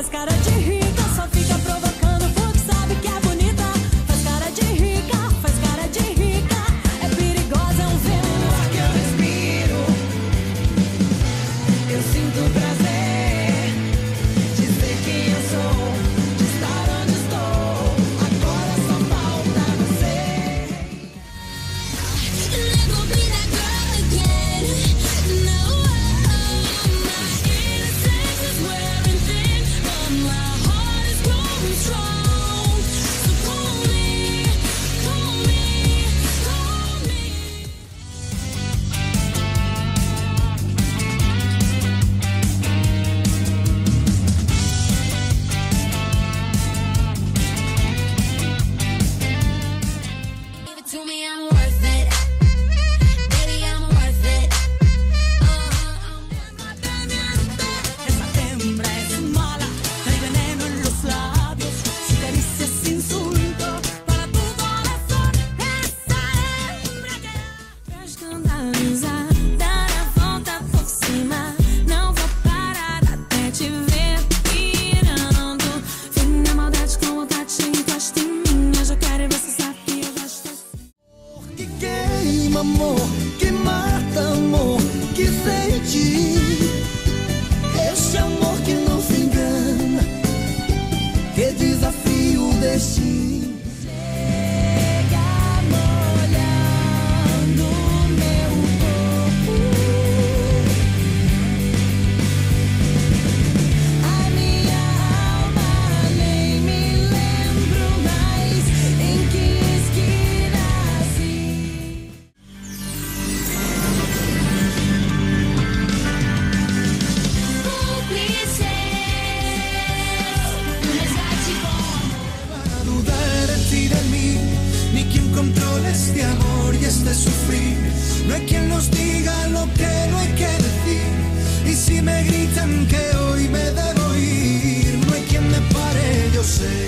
faz cara de rir.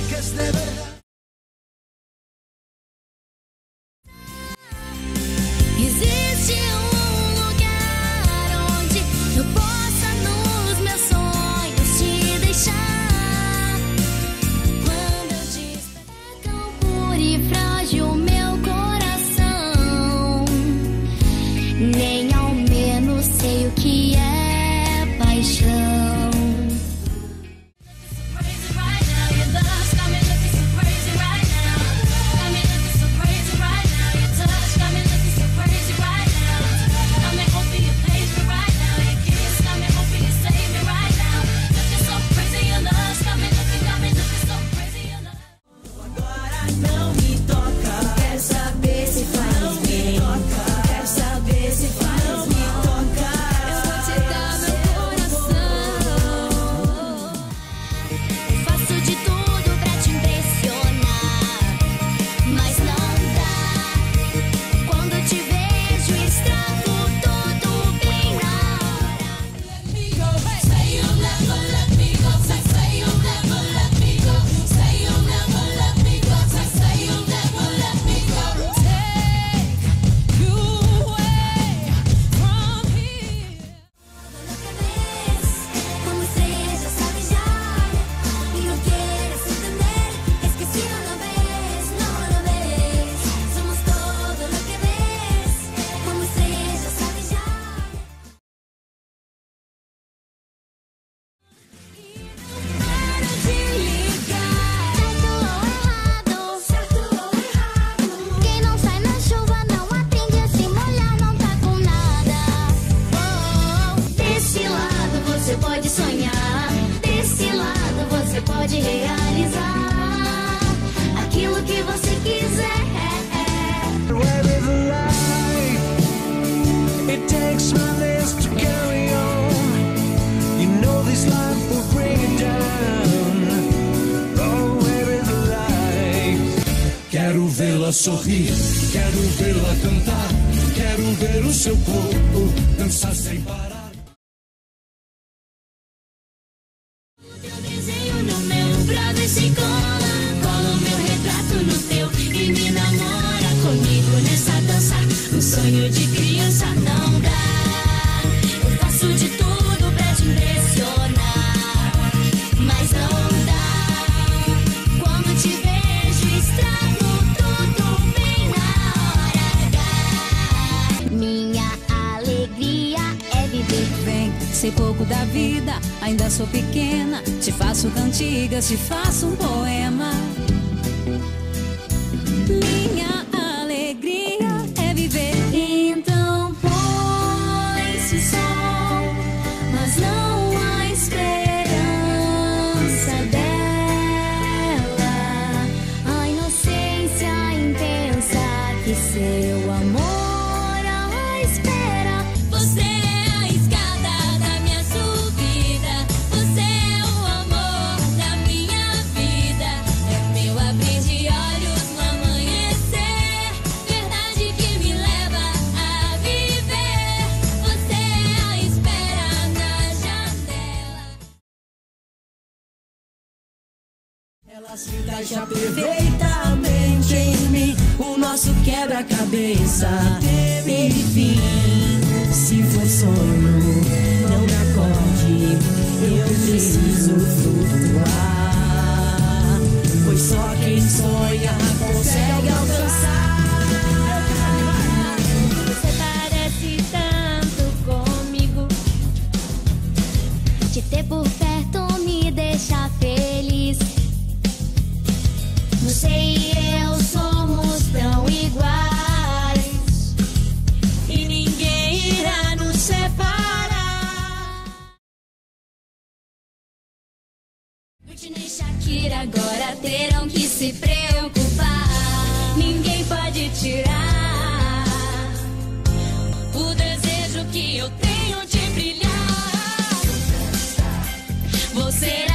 because never Quero vê-la sorrir, quero vê-la cantar, quero ver o seu corpo dançar sem parar. O teu desenho no meu brother se cola, colo meu retrato no teu e me namora comigo nessa dança, no sonho de criança. sei pouco da vida, ainda sou pequena. Te faço cantigas, te faço um poema. Ela se encaixa perfeitamente em mim. O nosso quebra-cabeça teve fim. Se for sonho, não me acorde. Eu preciso flutuar. Pois só quem sonha consegue alcançar. Te ter por ninguém pode tirar o desejo que eu tenho de brilhar. Você é